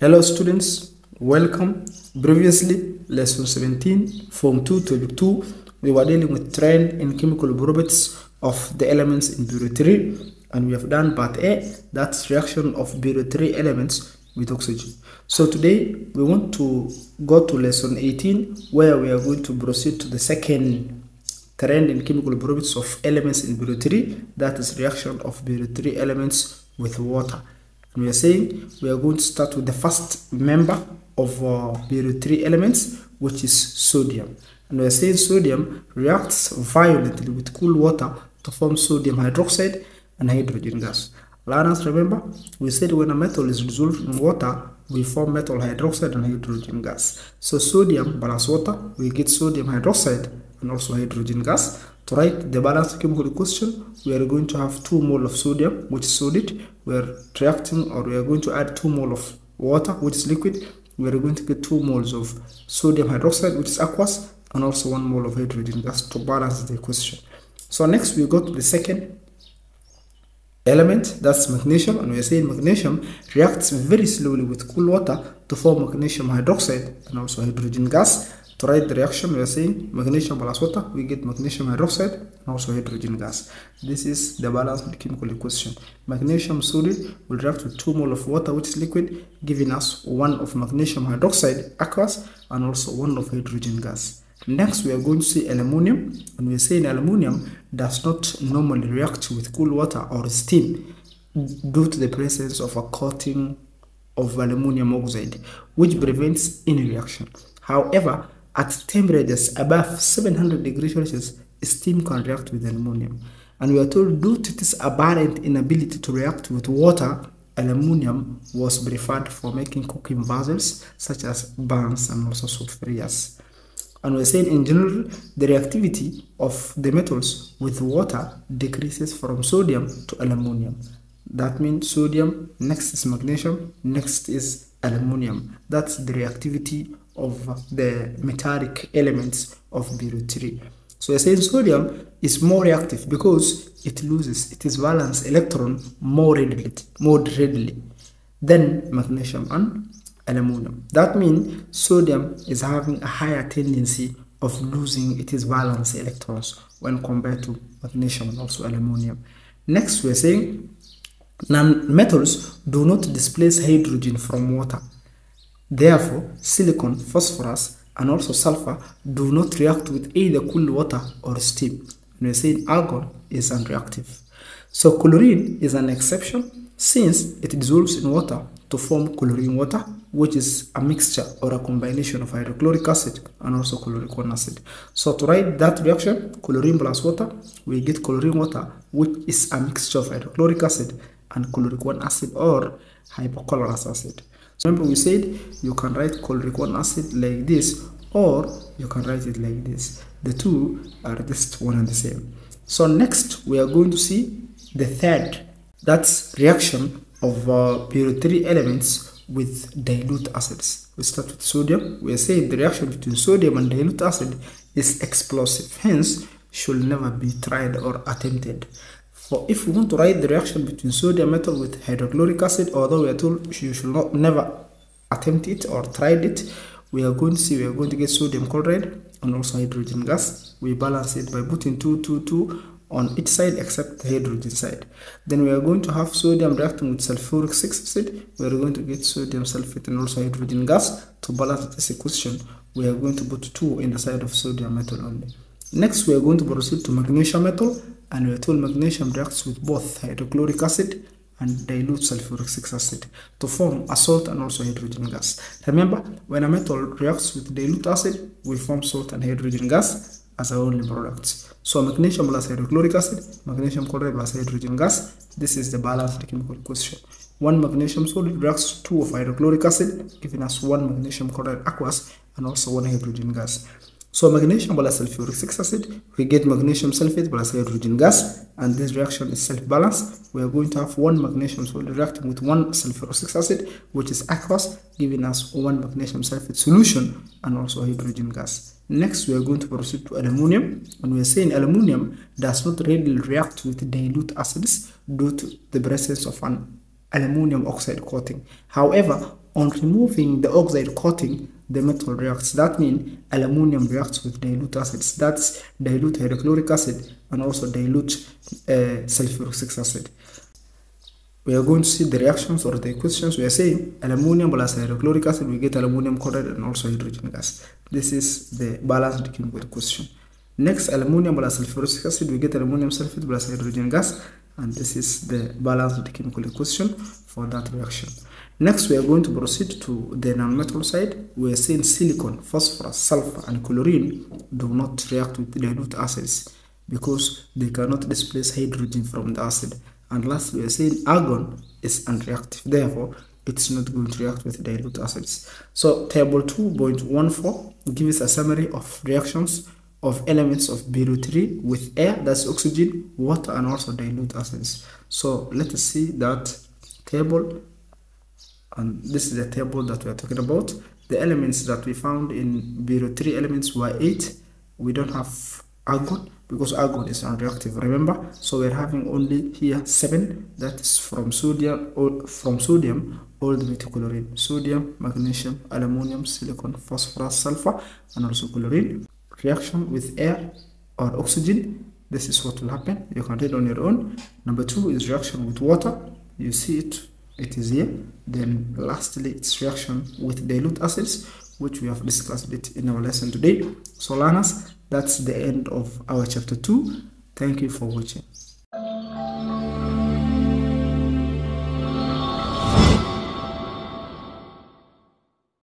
Hello students, welcome. Previously, lesson 17, form 2 to 2, we were dealing with trend in chemical properties of the elements in period 3 and we have done part A, that's reaction of period 3 elements with oxygen. So today we want to go to lesson 18 where we are going to proceed to the second trend in chemical properties of elements in period 3, that is reaction of period 3 elements with water. We are saying we are going to start with the first member of uh, period 3 elements, which is sodium. And we are saying sodium reacts violently with cool water to form sodium hydroxide and hydrogen gas. Learners, remember, we said when a metal is dissolved in water, we form metal hydroxide and hydrogen gas. So sodium plus water, we get sodium hydroxide and also hydrogen gas. To write the balanced chemical equation, we are going to have 2 mole of sodium, which is solid. We are reacting or we are going to add 2 mole of water, which is liquid. We are going to get 2 moles of sodium hydroxide, which is aqueous, and also 1 mole of hydrogen gas to balance the equation. So next we go to the second element, that's magnesium, and we are saying magnesium reacts very slowly with cool water to form magnesium hydroxide and also hydrogen gas. To write the reaction, we are saying magnesium plus water, we get magnesium hydroxide and also hydrogen gas. This is the balanced chemical equation. Magnesium solid will react with 2 mole of water, which is liquid, giving us 1 of magnesium hydroxide, aqueous, and also 1 of hydrogen gas. Next, we are going to see aluminium, and we are saying aluminium does not normally react with cool water or steam due to the presence of a coating of aluminium oxide, which prevents any reaction. However, at temperatures above 700 degrees Celsius, steam can react with aluminium. And we are told due to its apparent inability to react with water, aluminium was preferred for making cooking vessels such as burns and also sufurias. And we're saying in general, the reactivity of the metals with water decreases from sodium to aluminium. That means sodium, next is magnesium, next is aluminium. That's the reactivity of the metallic elements of period 3. So saying sodium is more reactive because it loses its valence electron more readily, more readily than magnesium and aluminum. That means sodium is having a higher tendency of losing its valence electrons when compared to magnesium and also aluminum. Next, we're saying non-metals do not displace hydrogen from water. Therefore, silicon, phosphorus, and also sulfur do not react with either cool water or steam. And we're saying argon is unreactive. So chlorine is an exception since it dissolves in water to form chlorine water, which is a mixture or a combination of hydrochloric acid and also chloric acid. So to write that reaction, chlorine plus water, we get chlorine water, which is a mixture of hydrochloric acid and chloric acid or hypochlorous acid. Remember we said you can write chloric acid like this or you can write it like this. The two are just one and the same. So next we are going to see the third, that's reaction of uh, period 3 elements with dilute acids. We start with sodium. We are saying the reaction between sodium and dilute acid is explosive, hence should never be tried or attempted. For if we want to write the reaction between sodium metal with hydrochloric acid, although we are told you should not never attempt it or tried it, we are going to see we are going to get sodium chloride and also hydrogen gas. We balance it by putting 2, 2, 2 on each side except the hydrogen side. Then we are going to have sodium reacting with sulfuric acid. We are going to get sodium sulfate and also hydrogen gas. To balance this equation, we are going to put 2 in the side of sodium metal only. Next, we are going to proceed to magnesium metal and we are told magnesium reacts with both hydrochloric acid and dilute sulfuric acid to form a salt and also hydrogen gas. Remember, when a metal reacts with dilute acid, we form salt and hydrogen gas as our only products. So magnesium plus hydrochloric acid, magnesium chloride plus hydrogen gas. This is the balanced chemical equation. One magnesium solid reacts two of hydrochloric acid, giving us one magnesium chloride aqueous and also one hydrogen gas. So magnesium plus sulfuric acid, we get magnesium sulfate plus hydrogen gas, and this reaction is self-balanced. We are going to have one magnesium solid reacting with one sulfuric acid, which is aqueous, giving us one magnesium sulfate solution and also hydrogen gas. Next, we are going to proceed to aluminium, and we are saying aluminium does not readily react with dilute acids due to the presence of an aluminium oxide coating. However, on removing the oxide coating, the metal reacts. That means aluminum reacts with dilute acids. That's dilute hydrochloric acid and also dilute uh, sulfuric acid. We are going to see the reactions or the equations. We are saying aluminum plus hydrochloric acid, we get aluminum chloride and also hydrogen gas. This is the balanced chemical equation. Next, aluminum plus sulfuric acid, we get aluminum sulfate plus hydrogen gas. And this is the balanced chemical equation for that reaction. Next, we are going to proceed to the non-metal side. We are saying silicon, phosphorus, sulfur, and chlorine do not react with dilute acids because they cannot displace hydrogen from the acid. And last, we are saying argon is unreactive. Therefore, it's not going to react with dilute acids. So table 2.14 gives a summary of reactions of elements of period 3 with air, that's oxygen, water, and also dilute acids. So let us see that table and this is the table that we are talking about. The elements that we found in period 3 elements were 8 we don't have argon because argon is unreactive remember? So we're having only here 7 that is from sodium or from sodium all the way to chlorine sodium magnesium aluminum silicon phosphorus sulfur and also chlorine. Reaction with air or oxygen. This is what will happen. You can read on your own. Number two is reaction with water. You see it it is here. Then lastly its reaction with dilute acids which we have discussed it in our lesson today. So learners that's the end of our chapter 2 thank you for watching